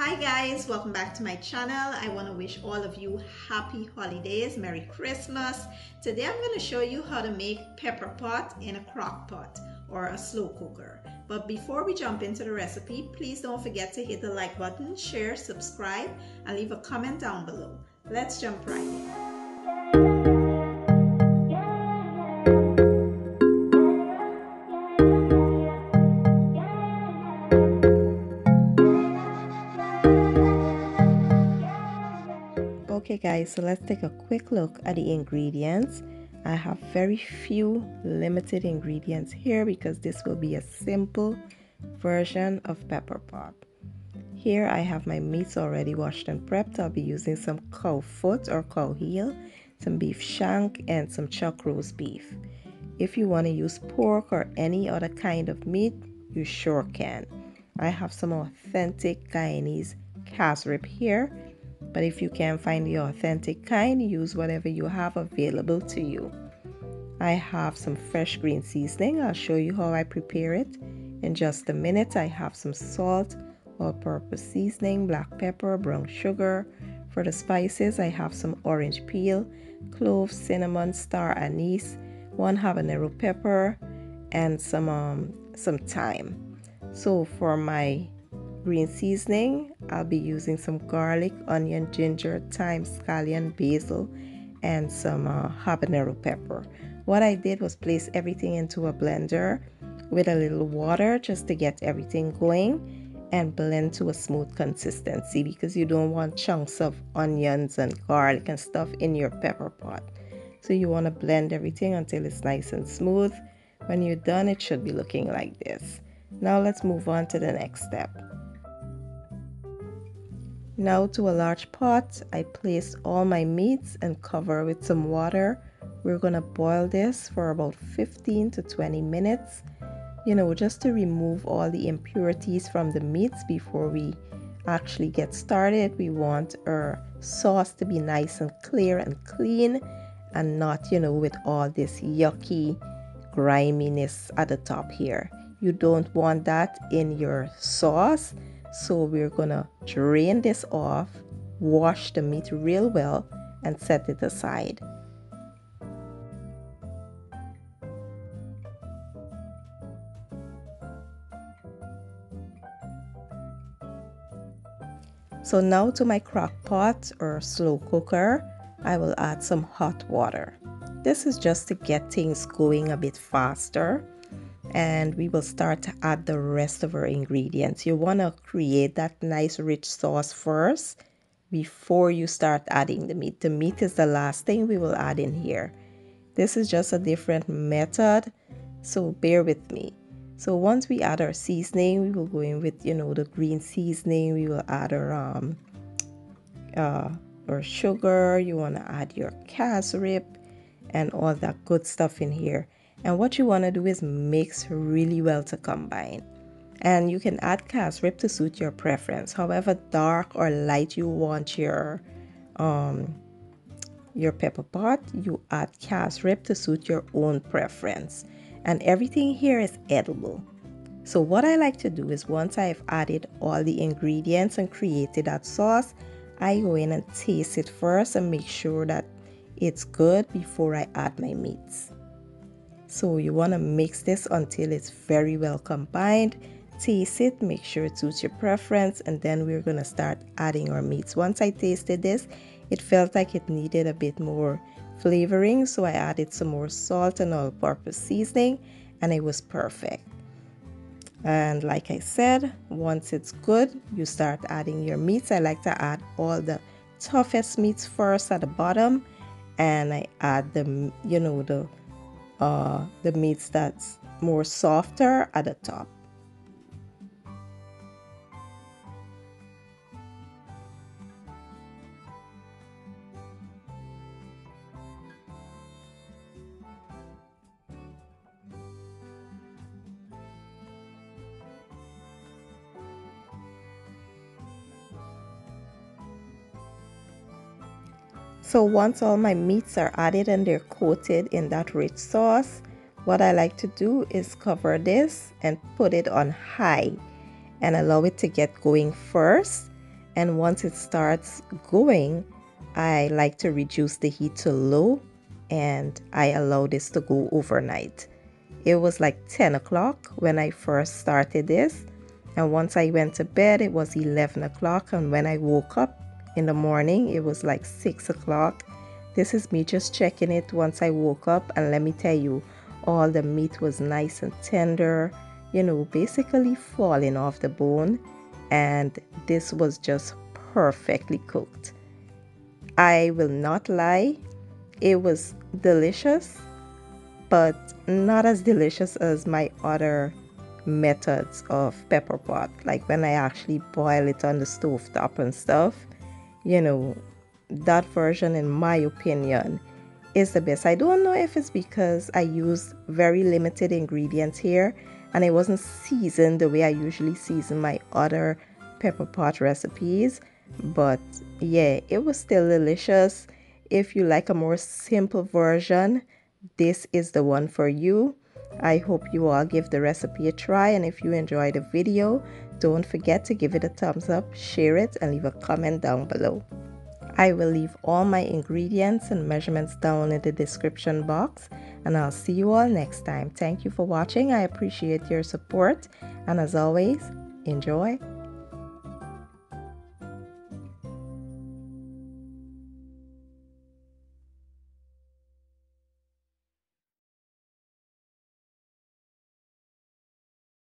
Hi guys, welcome back to my channel. I want to wish all of you happy holidays, Merry Christmas. Today I'm going to show you how to make pepper pot in a crock pot or a slow cooker. But before we jump into the recipe, please don't forget to hit the like button, share, subscribe, and leave a comment down below. Let's jump right in. Okay guys, so let's take a quick look at the ingredients. I have very few limited ingredients here because this will be a simple version of pepper pot. Here I have my meats already washed and prepped. I'll be using some cow foot or cow heel, some beef shank, and some chuck roast beef. If you want to use pork or any other kind of meat, you sure can. I have some authentic Guyanese cassareep here but if you can't find the authentic kind, use whatever you have available to you. I have some fresh green seasoning. I'll show you how I prepare it in just a minute. I have some salt, all purpose seasoning, black pepper, brown sugar. For the spices, I have some orange peel, cloves, cinnamon, star anise, one habanero pepper, and some um, some thyme. So for my green seasoning, I'll be using some garlic, onion, ginger, thyme, scallion, basil, and some uh, habanero pepper. What I did was place everything into a blender with a little water just to get everything going and blend to a smooth consistency because you don't want chunks of onions and garlic and stuff in your pepper pot. So you want to blend everything until it's nice and smooth. When you're done, it should be looking like this. Now let's move on to the next step. Now to a large pot, I place all my meats and cover with some water. We're gonna boil this for about 15 to 20 minutes, you know, just to remove all the impurities from the meats before we actually get started. We want our sauce to be nice and clear and clean and not, you know, with all this yucky griminess at the top here. You don't want that in your sauce so we're gonna drain this off, wash the meat real well, and set it aside. So now to my crock pot or slow cooker, I will add some hot water. This is just to get things going a bit faster and we will start to add the rest of our ingredients. You want to create that nice rich sauce first before you start adding the meat. The meat is the last thing we will add in here. This is just a different method, so bear with me. So once we add our seasoning, we will go in with, you know, the green seasoning. We will add our, um, uh, our sugar. You want to add your rib and all that good stuff in here. And what you want to do is mix really well to combine. And you can add cassareep to suit your preference. However dark or light you want your um, your pepper pot, you add cassareep to suit your own preference. And everything here is edible. So what I like to do is once I've added all the ingredients and created that sauce, I go in and taste it first and make sure that it's good before I add my meats. So you want to mix this until it's very well combined. Taste it, make sure it suits your preference, and then we're going to start adding our meats. Once I tasted this, it felt like it needed a bit more flavoring, so I added some more salt and all purpose seasoning, and it was perfect. And like I said, once it's good, you start adding your meats. I like to add all the toughest meats first at the bottom, and I add the, you know, the uh, the meats that's more softer at the top. So once all my meats are added and they're coated in that rich sauce, what I like to do is cover this and put it on high and allow it to get going first. and once it starts going I like to reduce the heat to low and I allow this to go overnight. It was like 10 o'clock when I first started this and once I went to bed it was 11 o'clock and when I woke up in the morning it was like 6 o'clock. This is me just checking it once I woke up and let me tell you all the meat was nice and tender you know basically falling off the bone and this was just perfectly cooked. I will not lie, it was delicious, but not as delicious as my other methods of pepper pot. Like when I actually boil it on the stove top and stuff, you know, that version, in my opinion, is the best. I don't know if it's because I used very limited ingredients here and it wasn't seasoned the way I usually season my other pepper pot recipes but yeah it was still delicious if you like a more simple version this is the one for you i hope you all give the recipe a try and if you enjoyed the video don't forget to give it a thumbs up share it and leave a comment down below I will leave all my ingredients and measurements down in the description box and I'll see you all next time. Thank you for watching. I appreciate your support and as always, enjoy